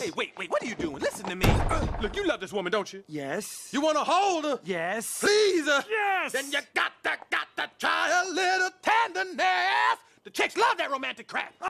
Hey, wait, wait, what are you doing? Listen to me. Uh, look, you love this woman, don't you? Yes. You want to hold her? Yes. Please her? Yes. Then you got to, got to try a little tenderness. The chicks love that romantic crap. Oh,